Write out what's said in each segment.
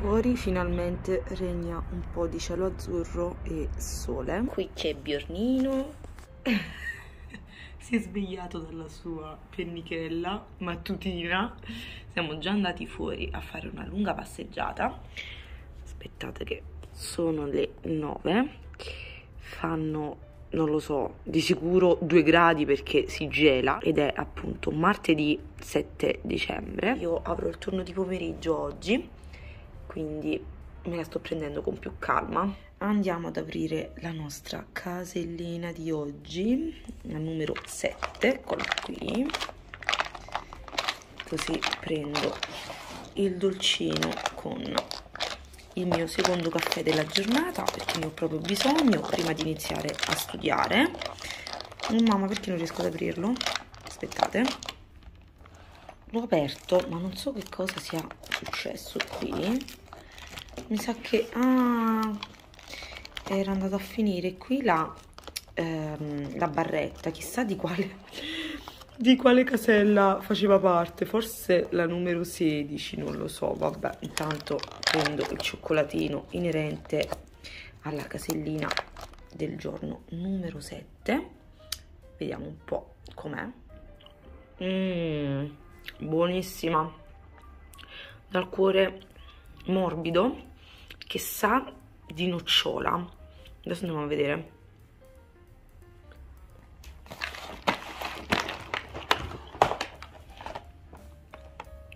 Fuori finalmente regna un po' di cielo azzurro e sole. Qui c'è Bjornino. si è svegliato dalla sua pennichella mattutina. Siamo già andati fuori a fare una lunga passeggiata. Aspettate che sono le 9. Fanno non lo so, di sicuro 2 gradi perché si gela ed è appunto martedì 7 dicembre. Io avrò il turno di pomeriggio oggi, quindi me la sto prendendo con più calma. Andiamo ad aprire la nostra casellina di oggi, la numero 7, eccola qui. Così prendo il dolcino con il mio secondo caffè della giornata perché ne ho proprio bisogno prima di iniziare a studiare oh mamma perché non riesco ad aprirlo aspettate l'ho aperto ma non so che cosa sia successo qui mi sa che ah, era andato a finire qui la, ehm, la barretta. Chissà di quale di quale casella faceva parte. Forse la numero 16 non lo so. Vabbè intanto prendo il cioccolatino inerente alla casellina del giorno numero 7 vediamo un po' com'è. Mm, buonissima. Dal cuore morbido che sa di nocciola. Adesso andiamo a vedere.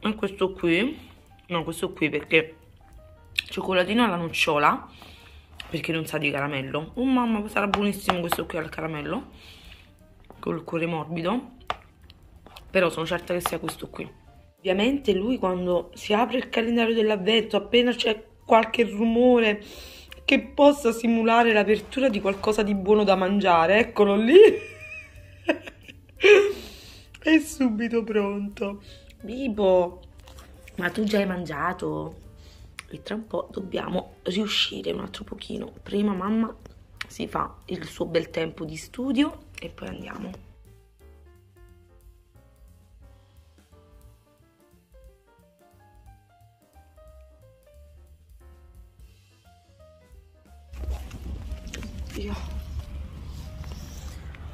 E questo qui no questo qui perché cioccolatino alla nocciola perché non sa di caramello. Oh mamma sarà buonissimo questo qui al caramello col cuore morbido. Però sono certa che sia questo qui. Ovviamente lui quando si apre il calendario dell'avvento appena c'è qualche rumore che possa simulare l'apertura di qualcosa di buono da mangiare eccolo lì è subito pronto Bibo, ma tu già hai mangiato? E tra un po' dobbiamo riuscire un altro pochino. Prima mamma si fa il suo bel tempo di studio e poi andiamo. Io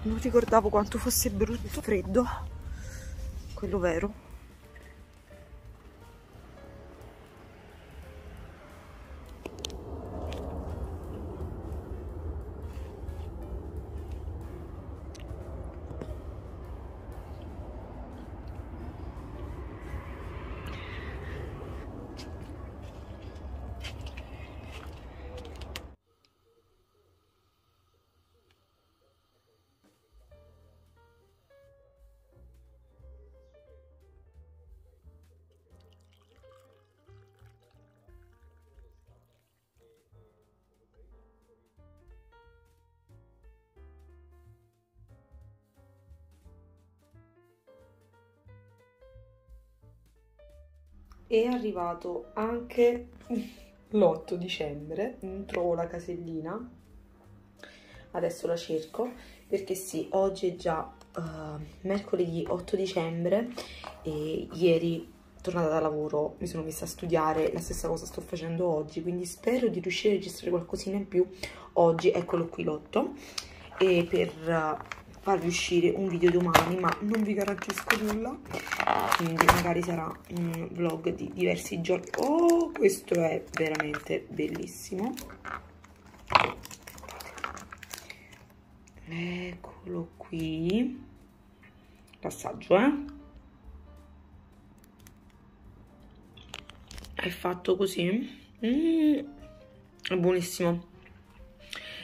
non ricordavo quanto fosse brutto freddo, quello vero. È arrivato anche l'8 dicembre non trovo la casellina adesso la cerco perché sì oggi è già uh, mercoledì 8 dicembre e ieri tornata da lavoro mi sono messa a studiare la stessa cosa sto facendo oggi quindi spero di riuscire a registrare qualcosina in più. Oggi eccolo qui l'otto. E per uh, farvi uscire un video domani ma non vi garantisco nulla. Quindi magari sarà un vlog di diversi giorni. Oh questo è veramente bellissimo. Eccolo qui. Passaggio eh. È fatto così. Mm, è buonissimo.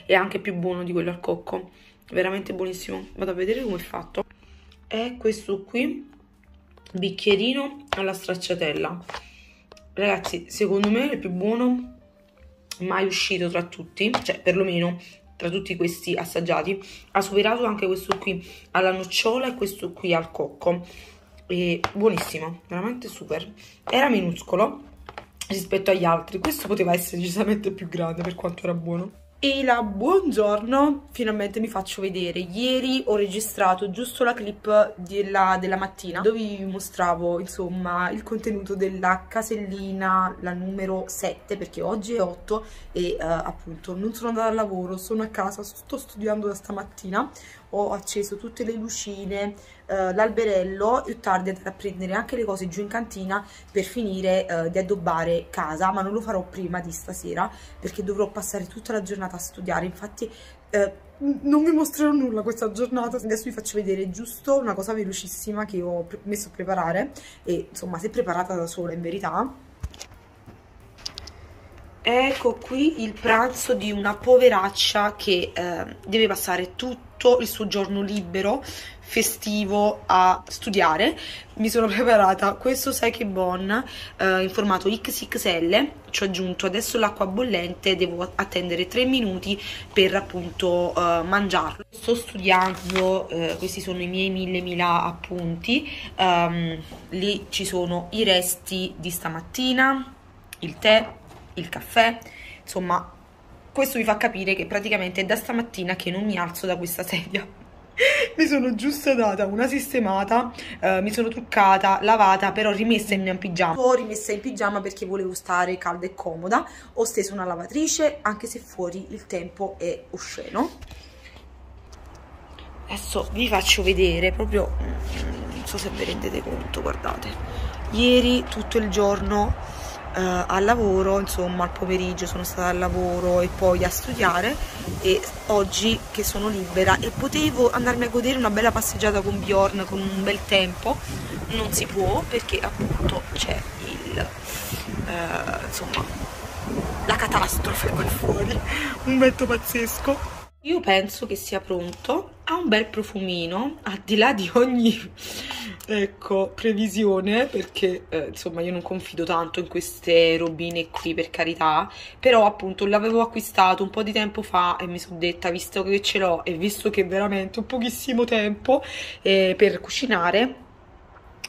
È anche più buono di quello al cocco veramente buonissimo. Vado a vedere come è fatto. È questo qui bicchierino alla stracciatella. Ragazzi secondo me è il più buono mai uscito tra tutti cioè perlomeno tra tutti questi assaggiati. Ha superato anche questo qui alla nocciola e questo qui al cocco. E buonissimo veramente super. Era minuscolo rispetto agli altri. Questo poteva essere decisamente più grande per quanto era buono E la buongiorno, finalmente mi faccio vedere. Ieri ho registrato giusto la clip della, della, mattina dove vi mostravo insomma il contenuto della casellina, la numero 7 perché oggi è 8 e uh, appunto non sono andata al lavoro, sono a casa, sto studiando da stamattina ho acceso tutte le lucine, eh, l'alberello più tardi andrò a prendere anche le cose giù in cantina per finire eh, di addobbare casa, ma non lo farò prima di stasera perché dovrò passare tutta la giornata a studiare, infatti eh, non vi mostrerò nulla questa giornata, adesso vi faccio vedere giusto una cosa velocissima che ho messo a preparare. E insomma si è preparata da sola in verità. Ecco qui il pranzo di una poveraccia che eh, deve passare tutto il suo giorno libero, festivo, a studiare. Mi sono preparata questo Sake Bon eh, in formato XXL, ci ho aggiunto adesso l'acqua bollente, devo attendere 3 minuti per appunto eh, mangiarlo. Sto studiando, eh, questi sono i miei mille mila appunti, um, lì ci sono i resti di stamattina, il tè, il caffè, insomma questo vi fa capire che praticamente è da stamattina che non mi alzo da questa sedia mi sono giusto data una sistemata, eh, mi sono truccata, lavata, però rimessa in pigiama. Ho rimessa in pigiama perché volevo stare calda e comoda, ho steso una lavatrice anche se fuori il tempo è osceno. Adesso vi faccio vedere proprio, mm, non so se vi rendete conto, guardate, ieri tutto il giorno uh, al lavoro, insomma al pomeriggio sono stata al lavoro e poi a studiare e oggi che sono libera e potevo andarmi a godere una bella passeggiata con Bjorn con un bel tempo, non si può perché appunto c'è il, uh, insomma, la catastrofe qua fuori, un vento pazzesco. Io penso che sia pronto, ha un bel profumino, al di là di ogni ecco, previsione, perché eh, insomma io non confido tanto in queste robine qui per carità, però appunto l'avevo acquistato un po' di tempo fa e mi sono detta, visto che ce l'ho e visto che veramente ho pochissimo tempo eh, per cucinare,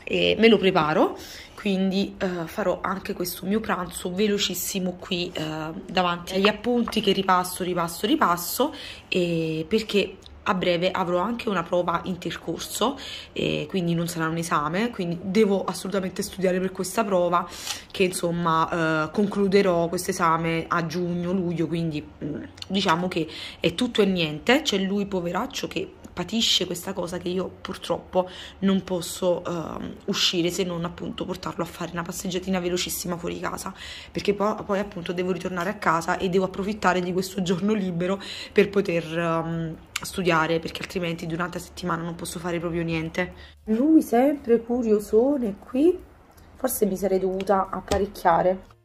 eh, me lo preparo quindi uh, farò anche questo mio pranzo velocissimo qui uh, davanti agli appunti che ripasso, ripasso, ripasso e perché a breve avrò anche una prova intercorso e quindi non sarà un esame quindi devo assolutamente studiare per questa prova che insomma eh, concluderò questo esame a giugno luglio quindi mm, diciamo che è tutto e niente. C'è lui poveraccio che patisce questa cosa che io purtroppo non posso uh, uscire se non appunto portarlo a fare una passeggiatina velocissima fuori casa. Perché poi, poi, appunto devo ritornare a casa e devo approfittare di questo giorno libero per poter um, studiare perché altrimenti durante la settimana non posso fare proprio niente. Lui sempre curiosone qui. Forse mi sarei dovuta apparecchiare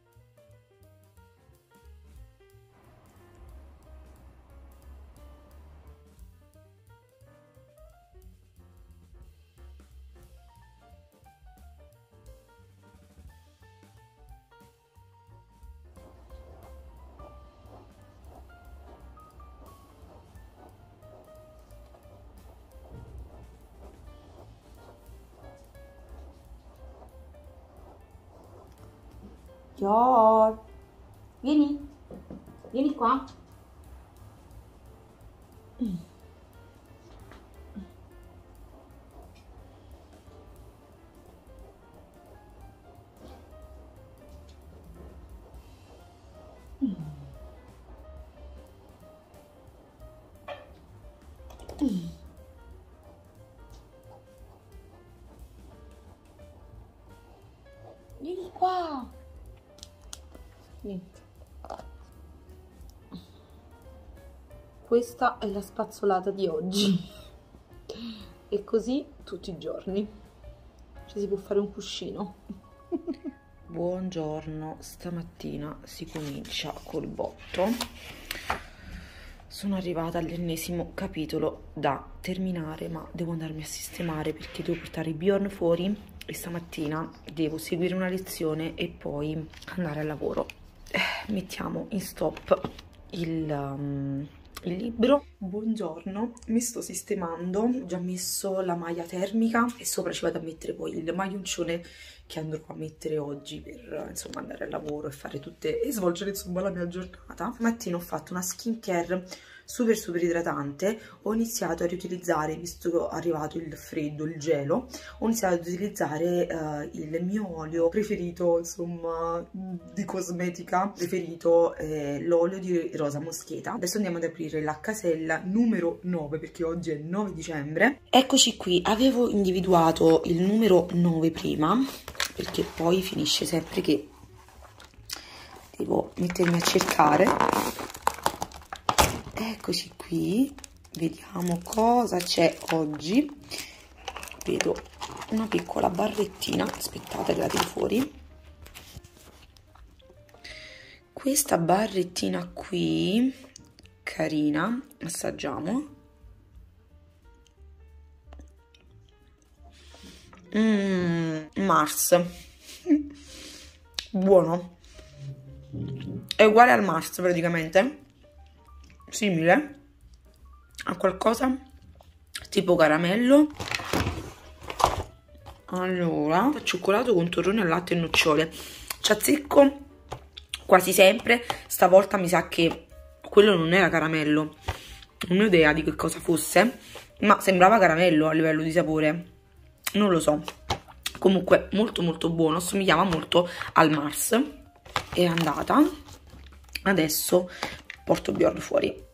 Gior, vieni, vieni qua. Questa è la spazzolata di oggi. E così tutti i giorni. Ci si può fare un cuscino. Buongiorno stamattina si comincia col botto. Sono arrivata all'ennesimo capitolo da terminare ma devo andarmi a sistemare perché devo portare Bjorn fuori e stamattina devo seguire una lezione e poi andare al lavoro. Mettiamo in stop il, um, il libro. Buongiorno, mi sto sistemando, ho già messo la maglia termica e sopra ci vado a mettere poi il maglioncione che andrò a mettere oggi per insomma andare al lavoro e fare tutte e svolgere insomma la mia giornata. Stamattina ho fatto una skincare super super idratante. Ho iniziato a riutilizzare visto che è arrivato il freddo il gelo ho iniziato ad utilizzare uh, il mio olio preferito insomma di cosmetica preferito eh, l'olio di rosa moscheta. Adesso andiamo ad aprire la casella numero 9 perché oggi è 9 dicembre. Eccoci qui. Avevo individuato il numero 9 prima perché poi finisce sempre che devo mettermi a cercare eccoci qui vediamo cosa c'è oggi. Vedo una piccola barrettina aspettate la tiro fuori. Questa barrettina qui carina assaggiamo. Mm, Mars. Buono. È uguale al Mars praticamente simile a qualcosa? Tipo caramello? Allora cioccolato con torrone al latte e nocciole. Ci azzecco quasi sempre. Stavolta mi sa che quello non era caramello. Non ho idea di che cosa fosse ma sembrava caramello a livello di sapore. Non lo so. Comunque molto molto buono. Somigliava molto al Mars. È andata. Adesso porto Bjorn fuori.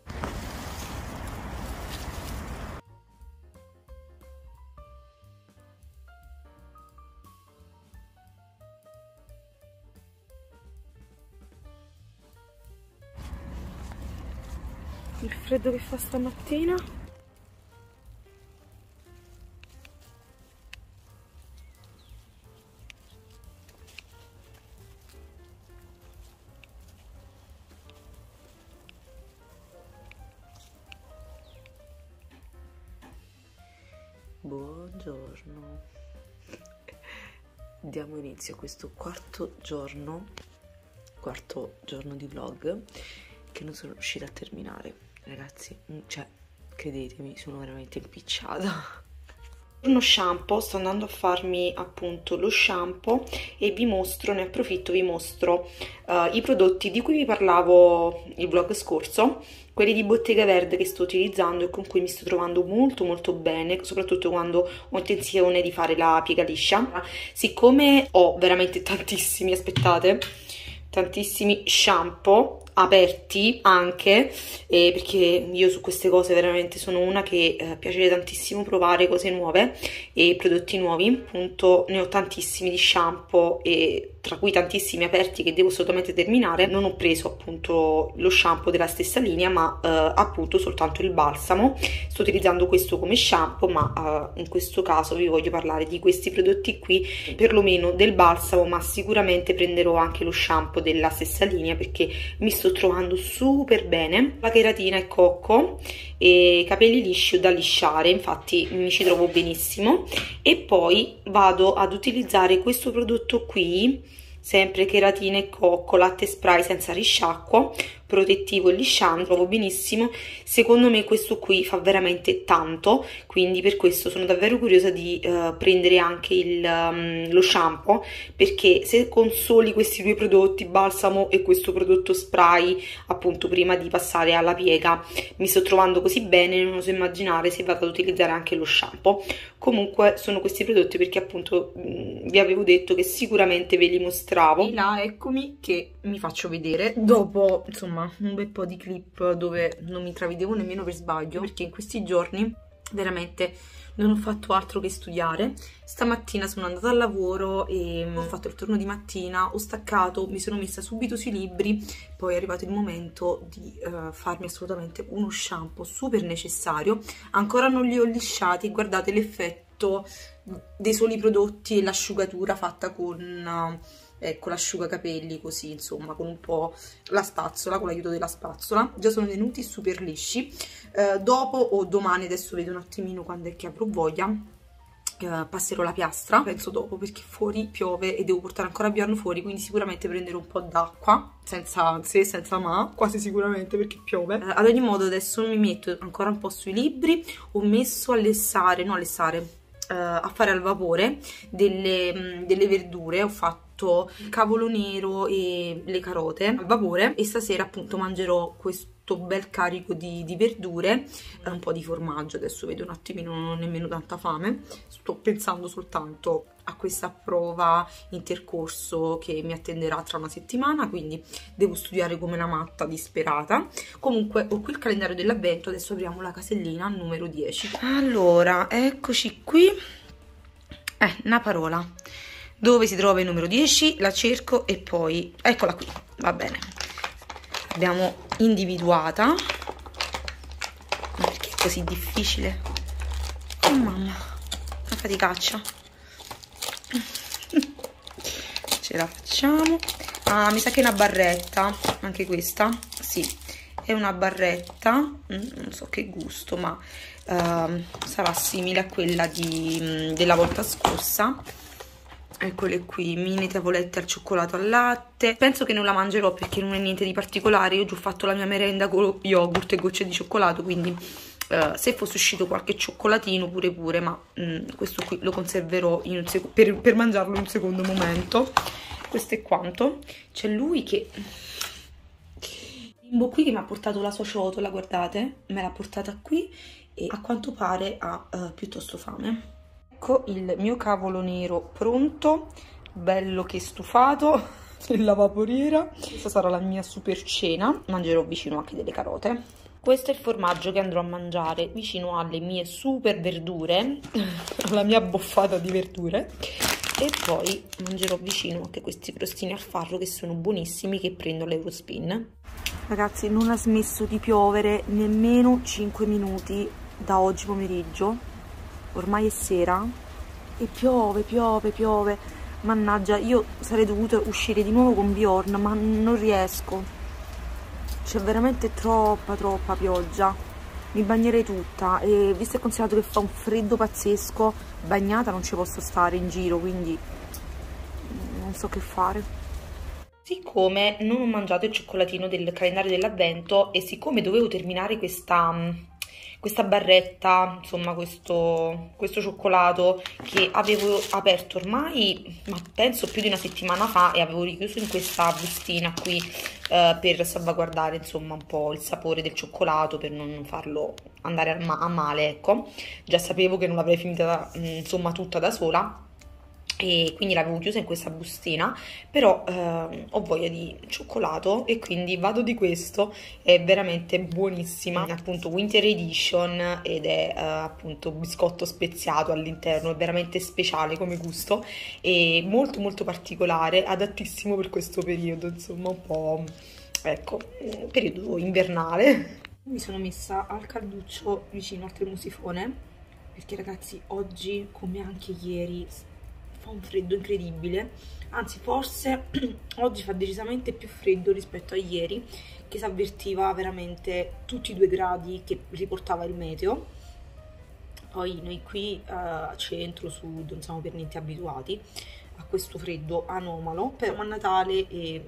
Il freddo che fa stamattina inizio questo quarto giorno quarto giorno di vlog che non sono riuscita a terminare. Ragazzi mm, cioè credetemi sono veramente impicciata uno shampoo sto andando a farmi appunto lo shampoo e vi mostro ne approfitto vi mostro uh, i prodotti di cui vi parlavo il vlog scorso quelli di Bottega Verde che sto utilizzando e con cui mi sto trovando molto molto bene, soprattutto quando ho intenzione di fare la piega liscia. Siccome ho veramente tantissimi, aspettate, tantissimi shampoo aperti anche eh, perché io su queste cose veramente sono una che eh, piace tantissimo provare cose nuove e prodotti nuovi appunto ne ho tantissimi di shampoo e tra cui tantissimi aperti che devo assolutamente terminare non ho preso appunto lo shampoo della stessa linea ma eh, appunto soltanto il balsamo. Sto utilizzando questo come shampoo ma eh, in questo caso vi voglio parlare di questi prodotti qui perlomeno del balsamo ma sicuramente prenderò anche lo shampoo della stessa linea perché mi sto trovando super bene. La cheratina è cocco e capelli lisci o da lisciare infatti mi ci trovo benissimo. E poi vado ad utilizzare questo prodotto qui sempre cheratina e cocco latte spray senza risciacquo protettivo e lisciante, trovo benissimo. Secondo me questo qui fa veramente tanto, quindi per questo sono davvero curiosa di uh, prendere anche il, um, lo shampoo, perché se con soli questi due prodotti, balsamo e questo prodotto spray, appunto prima di passare alla piega, mi sto trovando così bene, non oso immaginare se vado ad utilizzare anche lo shampoo. Comunque sono questi prodotti perché appunto mm, vi avevo detto che sicuramente ve li mostravo. E là eccomi che mi faccio vedere dopo insomma insomma un bel po' di clip dove non mi intravedevo nemmeno per sbaglio perché in questi giorni veramente non ho fatto altro che studiare. Stamattina sono andata al lavoro e ho fatto il turno di mattina, ho staccato, mi sono messa subito sui libri, poi è arrivato il momento di uh, farmi assolutamente uno shampoo super necessario. Ancora non li ho lisciati, guardate l'effetto dei soli prodotti e l'asciugatura fatta con... Uh, ecco l'asciugacapelli così insomma con un po' la spazzola con l'aiuto della spazzola. Già sono venuti super lisci. Eh, dopo o domani adesso vedo un attimino quando è che avrò voglia Uh, passerò la piastra, penso dopo perché fuori piove e devo portare ancora Bjorn fuori quindi sicuramente prenderò un po' d'acqua senza se, senza ma, quasi sicuramente perché piove. Uh, ad ogni modo adesso mi metto ancora un po' sui libri ho messo a lessare, no a lessare uh, a fare al vapore delle, mh, delle verdure. Ho fatto il cavolo nero e le carote al vapore e stasera appunto mangerò questo bel carico di, di verdure. Un po' di formaggio adesso vedo un attimino non ho nemmeno tanta fame. Sto pensando soltanto a questa prova intercorso che mi attenderà tra una settimana quindi devo studiare come una matta disperata. Comunque ho qui il calendario dell'avvento adesso apriamo la casellina numero 10 allora eccoci qui. Eh, una parola. Dove si trova il numero 10 la cerco e poi eccola qui va bene. Abbiamo individuata. Ma perché è così difficile? Oh mamma una faticaccia ce la facciamo. Ah mi sa che è una barretta anche questa. Sì è una barretta. Mm, non so che gusto ma uh, sarà simile a quella di, mm, della volta scorsa. Eccole qui, mini tavolette al cioccolato al latte. Penso che non la mangerò perché non è niente di particolare. Io ho già fatto la mia merenda con yogurt e gocce di cioccolato quindi uh, se fosse uscito qualche cioccolatino pure pure ma um, questo qui lo conserverò per, per mangiarlo in un secondo momento. Questo è quanto. C'è lui che bimbo qui che mi ha portato la sua ciotola guardate me l'ha portata qui e a quanto pare ha uh, piuttosto fame. Ecco il mio cavolo nero pronto bello che stufato nella vaporiera. Questa sarà la mia super cena mangerò vicino anche delle carote questo è il formaggio che andrò a mangiare vicino alle mie super verdure alla mia boffata di verdure e poi mangerò vicino anche questi crostini al farro che sono buonissimi che prendo all'Eurospin ragazzi non ha smesso di piovere nemmeno 5 minuti da oggi pomeriggio ormai è sera e piove, piove, piove. Mannaggia, io sarei dovuta uscire di nuovo con Bjorn, ma non riesco. C'è veramente troppa, troppa pioggia. Mi bagnerei tutta e visto e considerato che fa un freddo pazzesco, bagnata non ci posso stare in giro, quindi non so che fare. Siccome non ho mangiato il cioccolatino del calendario dell'avvento e siccome dovevo terminare questa questa barretta, insomma questo, questo cioccolato che avevo aperto ormai, ma penso più di una settimana fa e avevo richiuso in questa bustina qui eh, per salvaguardare insomma un po' il sapore del cioccolato per non farlo andare a, ma a male, ecco. Già sapevo che non l'avrei finita insomma tutta da sola e quindi l'avevo chiusa in questa bustina però eh, ho voglia di cioccolato e quindi vado di questo. È veramente buonissima. Appunto winter edition ed è eh, appunto biscotto speziato all'interno. È veramente speciale come gusto e molto molto particolare adattissimo per questo periodo insomma un po' ecco periodo invernale. Mi sono messa al calduccio vicino al termosifone perché ragazzi oggi come anche ieri fa un freddo incredibile. Anzi forse oggi fa decisamente più freddo rispetto a ieri che si avvertiva veramente tutti i due gradi che riportava il meteo. Poi noi qui uh, a centro, sud, non siamo per niente abituati a questo freddo anomalo, però a Natale e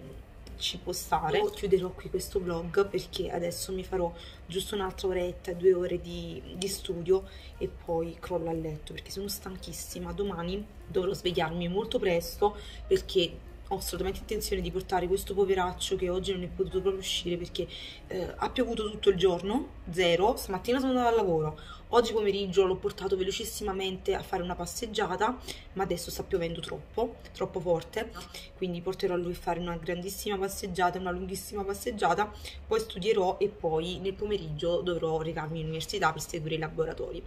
ci può stare. Io chiuderò qui questo vlog perché adesso mi farò giusto un'altra oretta, due ore di, di studio e poi crollo a letto perché sono stanchissima. Domani dovrò svegliarmi molto presto perché ho assolutamente intenzione di portare questo poveraccio che oggi non è potuto proprio uscire perché eh, ha piovuto tutto il giorno, zero, stamattina sono andata al lavoro, oggi pomeriggio l'ho portato velocissimamente a fare una passeggiata, ma adesso sta piovendo troppo, troppo forte, quindi porterò lui a fare una grandissima passeggiata, una lunghissima passeggiata, poi studierò e poi nel pomeriggio dovrò recarmi in università per seguire i laboratori.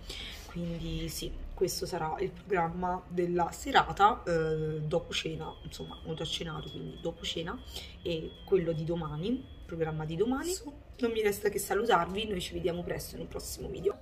Quindi sì, questo sarà il programma della serata eh, dopo cena, insomma ho già cenato quindi dopo cena e quello di domani, programma di domani. Non mi resta che salutarvi, noi ci vediamo presto nel prossimo video.